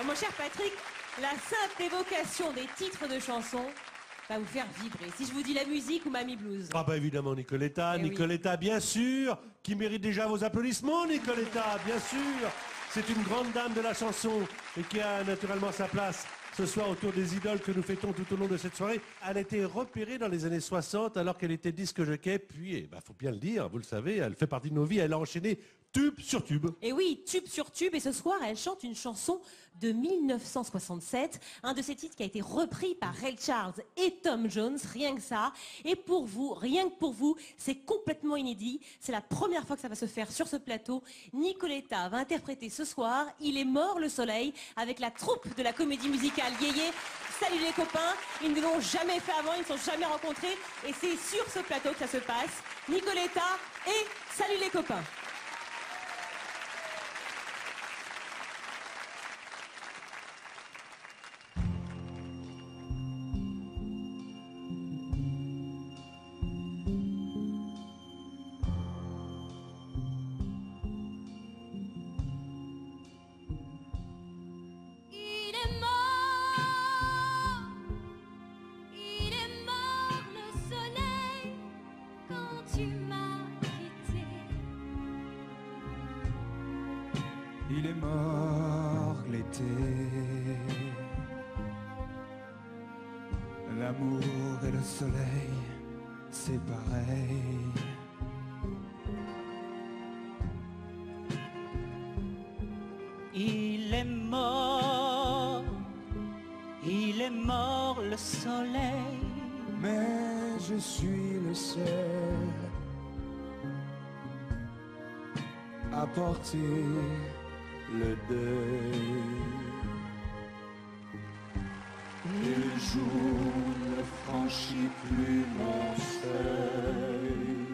Oh, mon cher Patrick, la simple évocation des titres de chansons va vous faire vibrer. Si je vous dis la musique ou Mamie Blues. Ah bah évidemment Nicoletta, Eh oui. Nicoletta bien sûr, qui mérite déjà vos applaudissements Nicoletta, bien sûr. C'est une grande dame de la chanson et qui a naturellement sa place ce soir autour des idoles que nous fêtons tout au long de cette soirée. Elle a été repérée dans les années 60 alors qu'elle était disque jockey, puis, eh ben, faut bien le dire, vous le savez, elle fait partie de nos vies, elle a enchaîné tube sur tube. Et oui, tube sur tube. Et ce soir, elle chante une chanson de 1967, un de ces titres qui a été repris par Ray Charles et Tom Jones, rien que ça. Et pour vous, rien que pour vous, c'est complètement inédit. C'est la première fois que ça va se faire sur ce plateau. Nicoletta va interpréter ce soir Il est mort le soleil avec la troupe de la comédie musicale Yéyé. Salut les copains, ils ne l'ont jamais fait avant, ils ne sont jamais rencontrés. Et c'est sur ce plateau que ça se passe. Nicoletta et salut les copains. Il est mort l'été. L'amour et le soleil, c'est pareil. Il est mort, il est mort le soleil. Mais je suis le seul à porter le deuil. Le jour ne franchit plus mon seuil.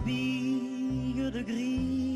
Âme s'habille de gris.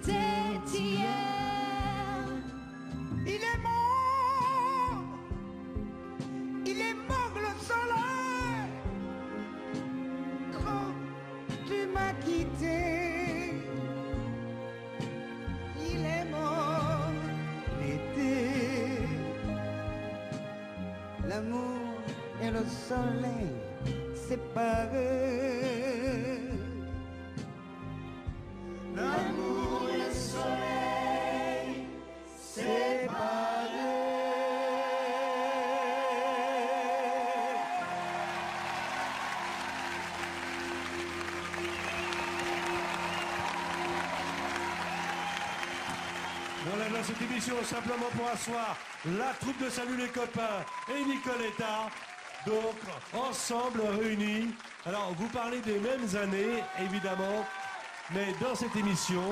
C'était hier. Il est mort, il est mort le soleil. Quand tu m'as quitté, il est mort l'été. L'amour et le soleil séparés. Cette émission simplement pour asseoir la troupe de Salut les copains et Nicoletta. Donc ensemble réunis. Alors vous parlez des mêmes années évidemment, mais dans cette émission,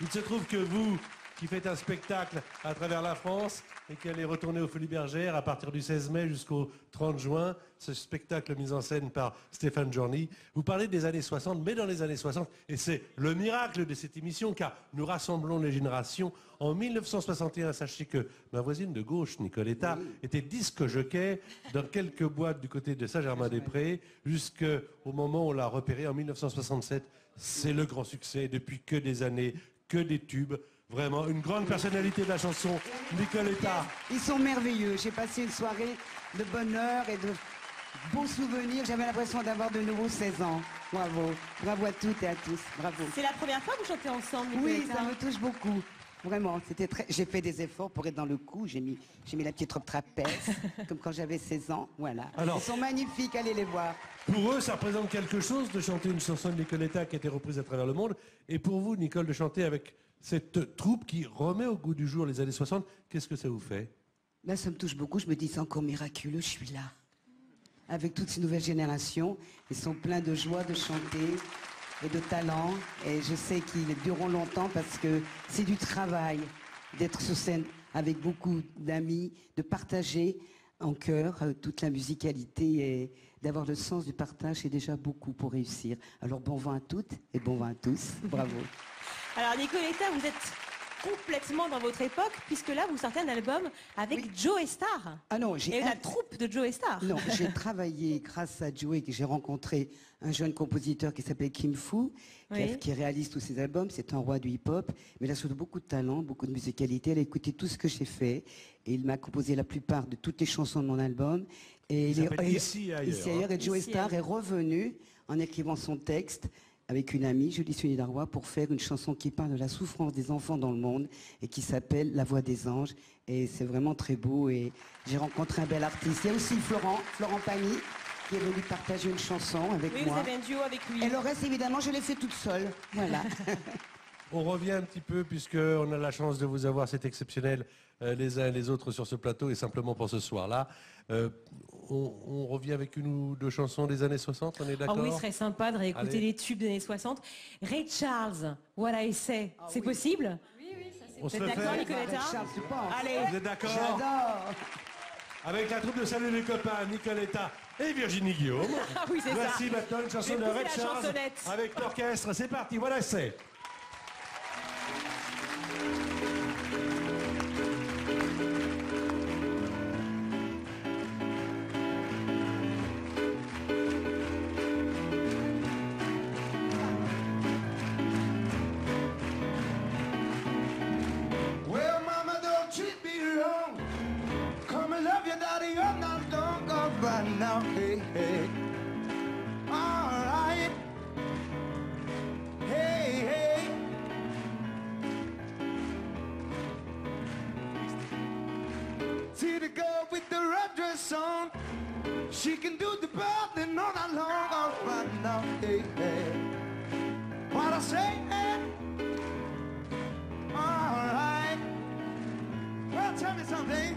il se trouve que vous qui fait un spectacle à travers la France et qui allait retourner aux Folies Bergères à partir du 16 mai jusqu'au 30 juin. Ce spectacle mis en scène par Stéphane Journey. Vous parlez des années 60, mais dans les années 60, et c'est le miracle de cette émission, car nous rassemblons les générations. En 1961, sachez que ma voisine de gauche, Nicoletta, était disque jockey dans quelques boîtes du côté de Saint-Germain-des-Prés, jusqu'au moment où on l'a repéré en 1967. C'est le grand succès depuis que des années, que des tubes. Vraiment, une grande personnalité de la chanson, Nicoletta. Ils sont merveilleux. J'ai passé une soirée de bonheur et de bons souvenirs. J'avais l'impression d'avoir de nouveau 16 ans. Bravo. Bravo à toutes et à tous. Bravo. C'est la première fois que vous chantez ensemble, Oui, ça me touche beaucoup. Vraiment, c'était très. J'ai fait des efforts pour être dans le coup. J'ai mis, j'ai mis la petite robe trapèze, comme quand j'avais 16 ans. Voilà. Alors- Ils sont magnifiques. Allez les voir. Pour eux, ça représente quelque chose de chanter une chanson de Nicoletta qui a été reprise à travers le monde. Et pour vous, Nicole, de chanter avec cette troupe qui remet au goût du jour les années 60, qu'est-ce que ça vous fait? Là, ça me touche beaucoup. Je me dis, c'est encore miraculeux. Je suis là. Avec toutes ces nouvelles générations. Ils sont pleins de joie de chanter et de talent. Et je sais qu'ils dureront longtemps parce que c'est du travail d'être sur scène avec beaucoup d'amis, de partager en chœur euh, toute la musicalité et d'avoir le sens du partage. C'est déjà beaucoup pour réussir. Alors bon vent à toutes et bon vent à tous. Bravo. Alors Nicoletta, vous êtes complètement dans votre époque, puisque là, vous sortez un album avec Joe Star. Ah non, j'ai Et la troupe de Joe Star. Non, j'ai travaillé grâce à Joey, que j'ai rencontré un jeune compositeur qui s'appelle Kim Fu, qui, a- Oui. qui réalise tous ses albums. C'est un roi du hip-hop, mais il a surtout beaucoup de talent, beaucoup de musicalité. Elle a écouté tout ce que j'ai fait et il m'a composé la plupart de toutes les chansons de mon album. Et Il est- Ici et ailleurs, Ici et ailleurs. Et et Star ailleurs. est revenu en écrivant son texte avec une amie, Julie Sunny Darrois, pour faire une chanson qui parle de la souffrance des enfants dans le monde et qui s'appelle La Voix des Anges. Et c'est vraiment très beau et j'ai rencontré un bel artiste. Il y a aussi Florent, Florent Pagny, qui est venu partager une chanson avec Oui, vous moi. avez un duo avec lui. Et le reste, évidemment, je l'ai fait toute seule. Voilà. On revient un petit peu, puisqu'on a la chance de vous avoir, c'est exceptionnel, euh, les uns et les autres sur ce plateau, et simplement pour ce soir-là. Euh, on, on revient avec une ou deux chansons des années 60, on est Ah d'accord oui, ce serait sympa de réécouter Allez. les tubes des années 60. Ray Charles, What I Say, c'est possible On se Vous le êtes d'accord, Nicoletta Charles, Allez, Vous êtes d'accord J'adore. Avec la troupe de Salut les copains, Nicoletta et Virginie Guillaume. Ah oui, c'est ça. Voici maintenant une chanson de la Charles avec l'orchestre. C'est parti, voilà c'est. See the girl with the red dress on. She can do the birthing all night long. All right now. Hey, hey. What I say, hey. Alright. Well, tell me something.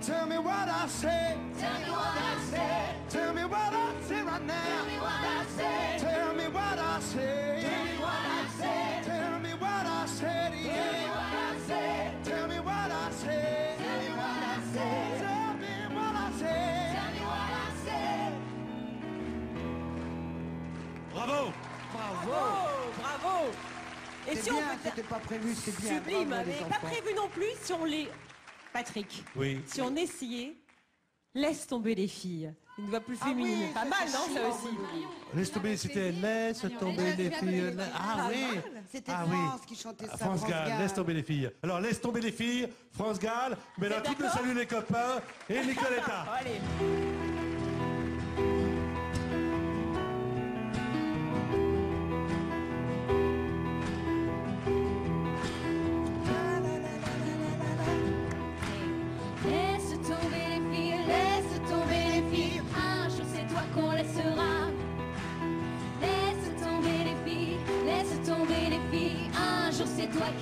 Tell me what I say. Tell me what I said. Tell me what I say right now. Tell me what I said. Tell me what I say. Bravo, bravo. Et si on bien, peut faire c'était pas prévu, c'est bien. sublime, Bravo, mais pas prévu non plus si on les... Patrick, Oui. si on essayait, laisse tomber les filles. Une voix plus Ah féminine. oui, pas mal, non, ça aussi Laisse tomber, c'était Laisse tomber les filles. Ah oui C'était Ah oui. France qui chantait ça. France Gall, laisse tomber les filles. Alors laisse tomber les filles, France Gall, mais là tout le salut les copains et Nicoletta. Allez.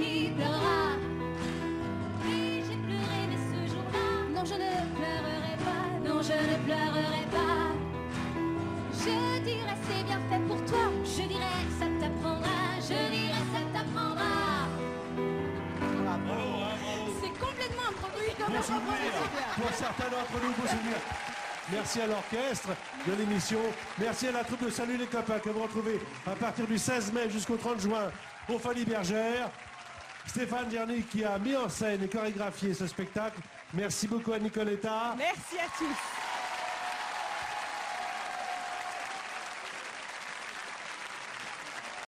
qui pleurera. Oui, j'ai pleuré, mais ce jour-là, non, je ne pleurerai pas, non, je ne pleurerai pas. Je dirais c'est bien fait pour toi, je dirais ça t'apprendra, je dirais ça t'apprendra. C'est complètement improvisé comme pour certains d'entre nous, bon souvenir. Merci à l'orchestre de l'émission. Merci à la troupe de Salut les copains que vous retrouvez à partir du 16 mai jusqu'au 30 juin au Folie Bergère. Stéphane Dernier qui a mis en scène et chorégraphié ce spectacle. Merci beaucoup à Nicoletta. Merci à tous.